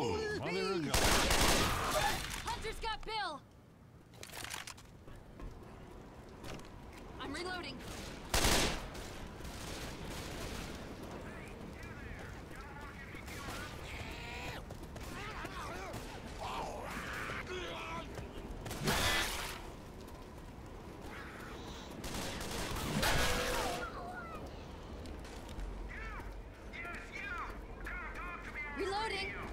Mother of God. Hunter's got Bill. I'm reloading. Reloading!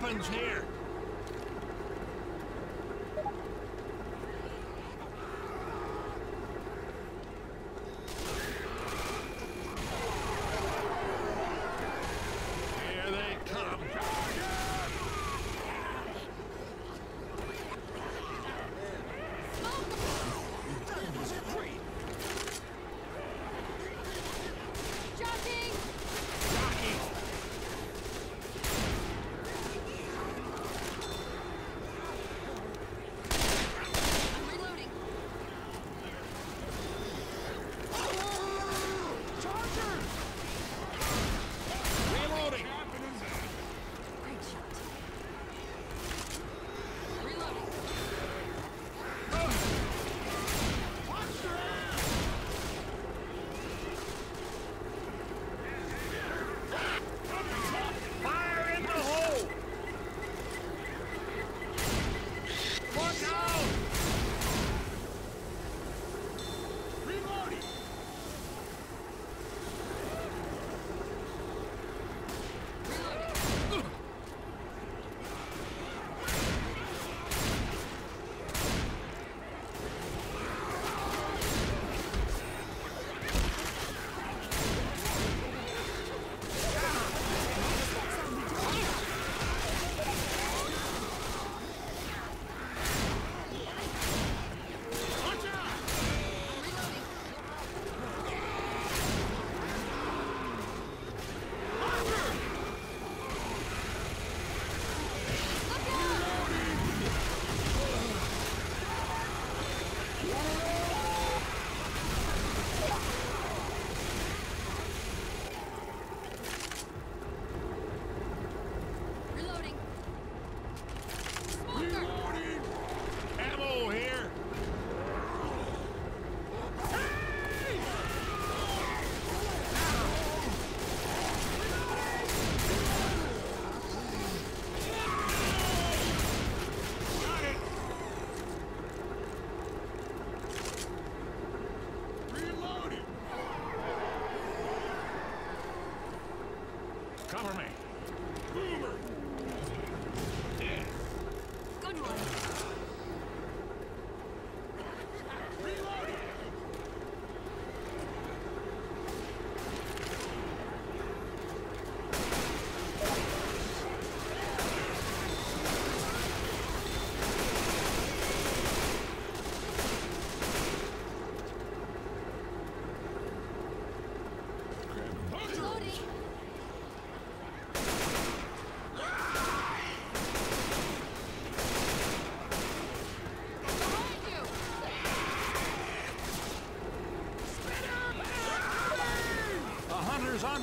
happens here?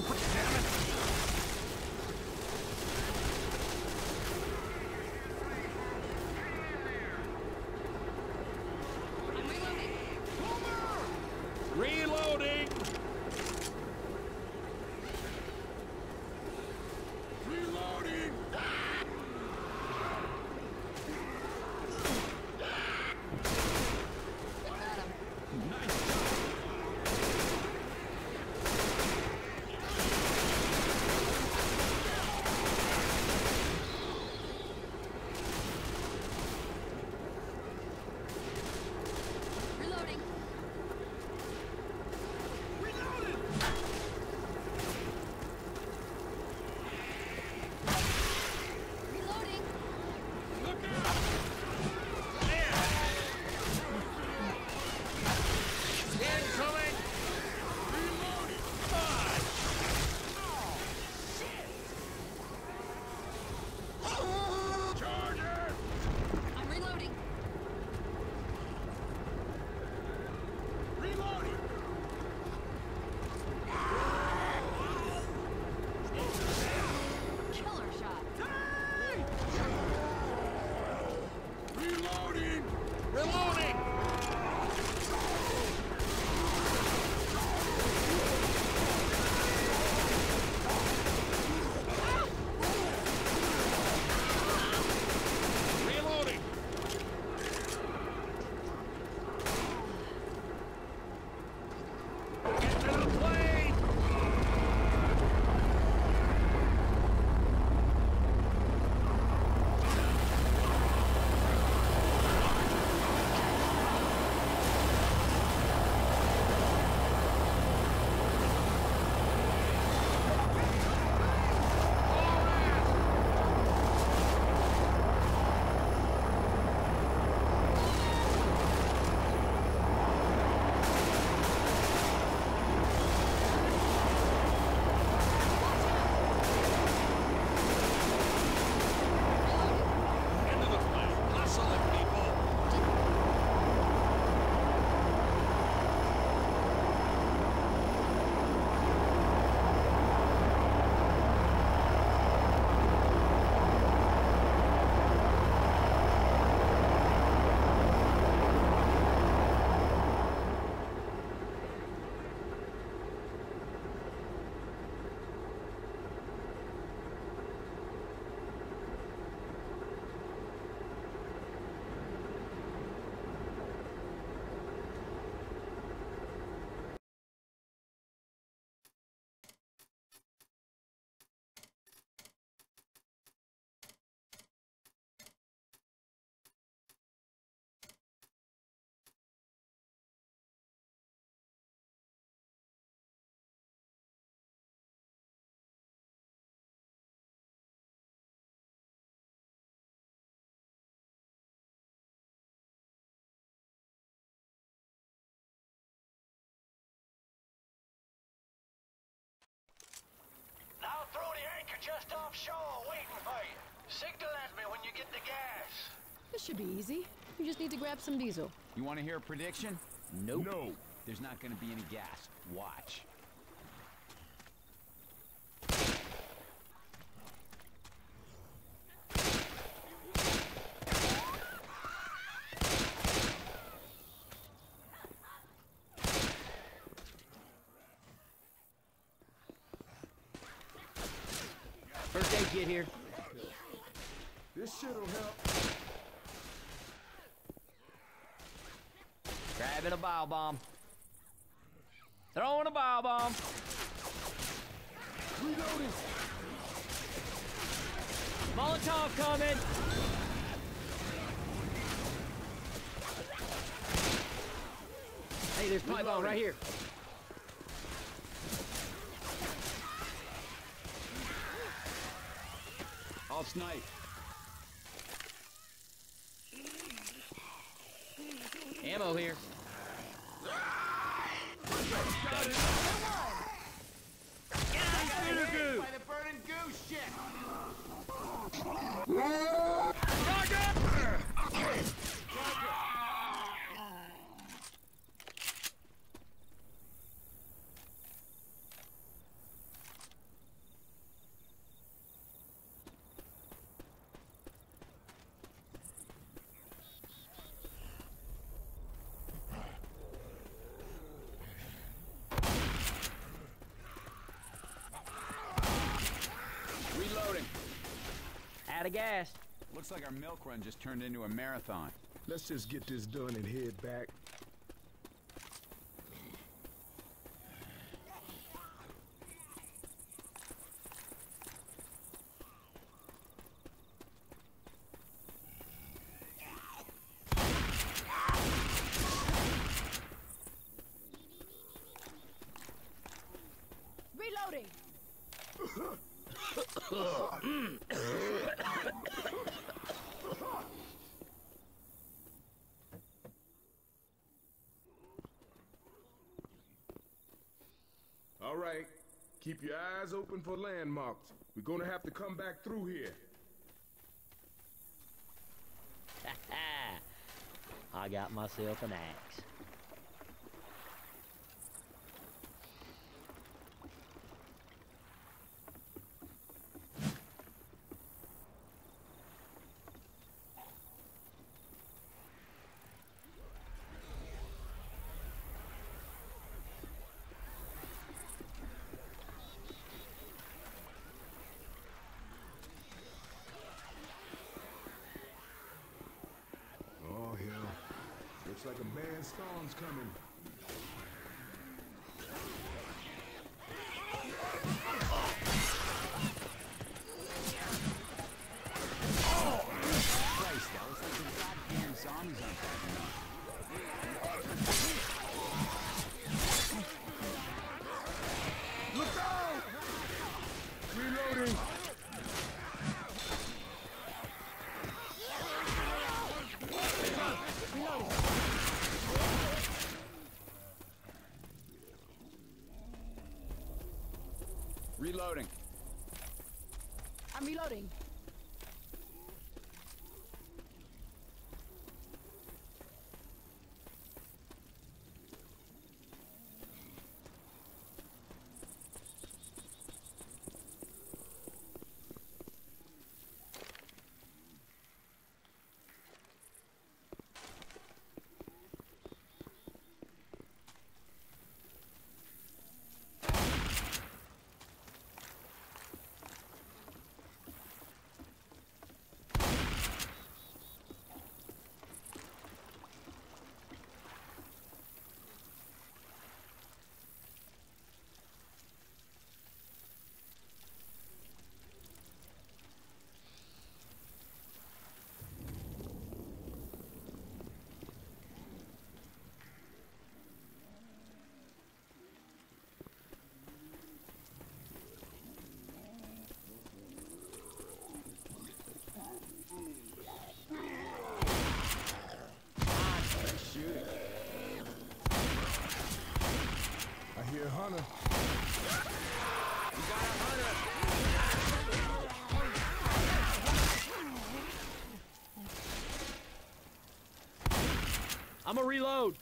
one. Just offshore, waiting for you. Signal at me when you get the gas. This should be easy. You just need to grab some diesel. You want to hear a prediction? Nope. No. There's not going to be any gas. Watch. First aid kit here. This shit'll help. Grabbing a bile bomb. Throwing a bile bomb. Reloading! Molotov coming. Hey, there's pipe bomb right here. I'll snipe. Ammo here. By the burning goose shit! Out of gas. Looks like our milk run just turned into a marathon. Let's just get this done and head back. Reloading. All right. Keep your eyes open for landmarks. We're gonna have to come back through here. I got myself an axe. Man storm's coming. Christ, that looks like the goddamn zombies on fire. Look out! Reloading! Reloading. I'm reloading. I hear Hunter. I'm a reload.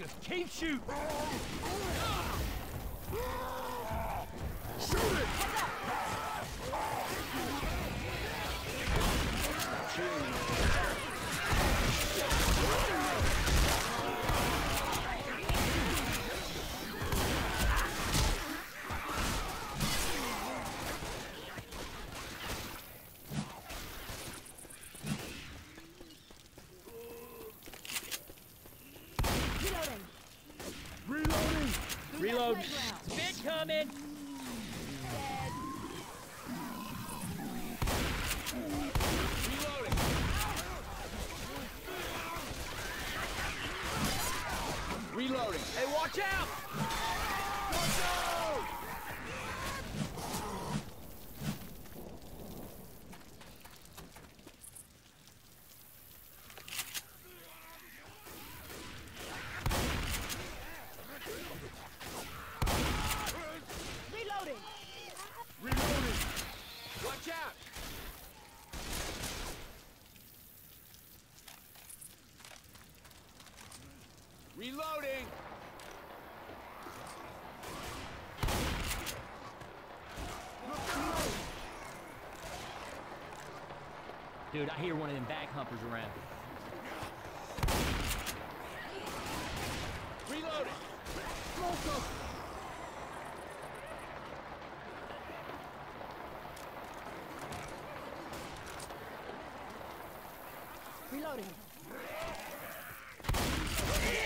Get him! Just keep shooting. Reloading. Reloading! Reload. Playground. Spit coming. Reloading. Watch out! Reloading. Reloading! Watch out. Reloading. Dude, I hear one of them back humpers around. Reloading. Reloading.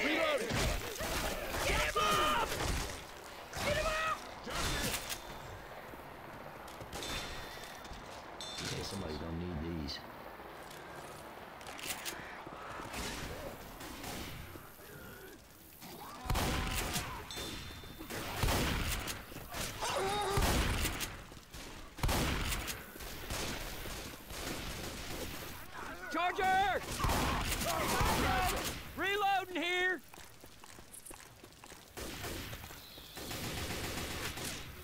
Reloading. Get him up! Get him up! Okay, somebody's gonna need these. Charger! Reloading here!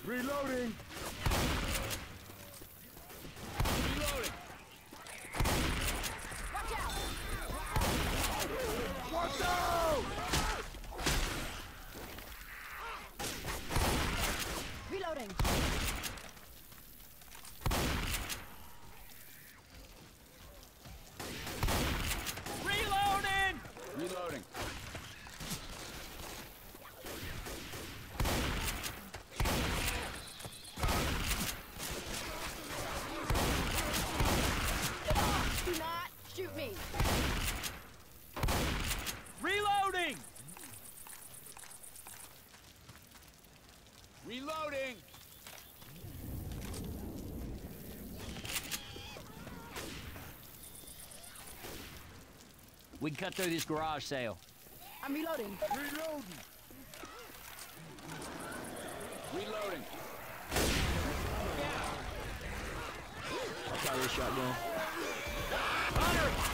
Reloading. Reloading. Watch out. Watch out! Reloading. Reloading! Reloading. Do not shoot me. Reloading! Reloading. We can cut through this garage sale. I'm reloading. Reloading. Reloading. I'll try this shotgun. Reloading.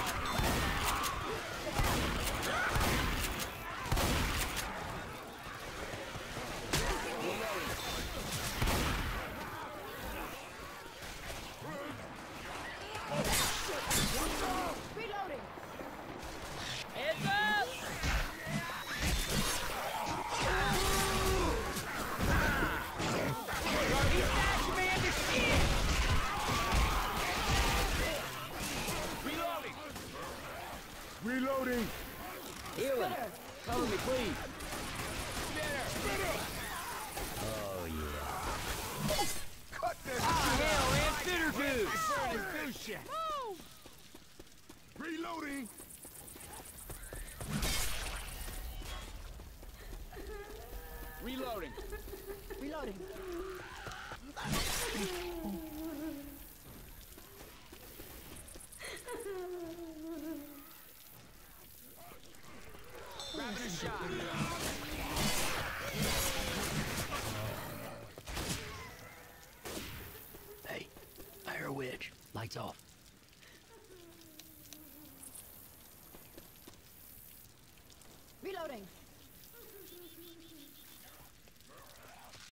Reloading. Grabbing a shot. Hey, I hear a witch. Lights off.